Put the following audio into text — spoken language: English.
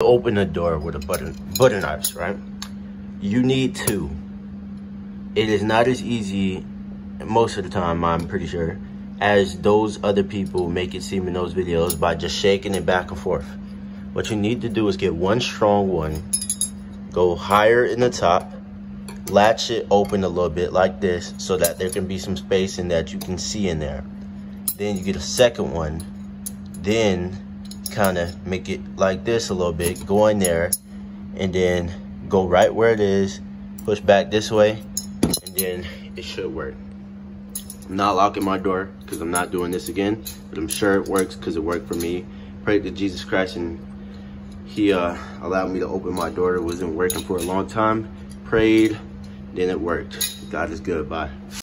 open the door with a butter, butter knife, right? You need two. It is not as easy, most of the time, I'm pretty sure, as those other people make it seem in those videos by just shaking it back and forth. What you need to do is get one strong one, go higher in the top, latch it open a little bit like this so that there can be some space in that you can see in there. Then you get a second one, then kind of make it like this a little bit, go in there, and then go right where it is, push back this way, and then it should work. I'm not locking my door because I'm not doing this again, but I'm sure it works because it worked for me. Prayed to Jesus Christ and he uh, allowed me to open my door. It wasn't working for a long time. Prayed, then it worked. God is good. Bye.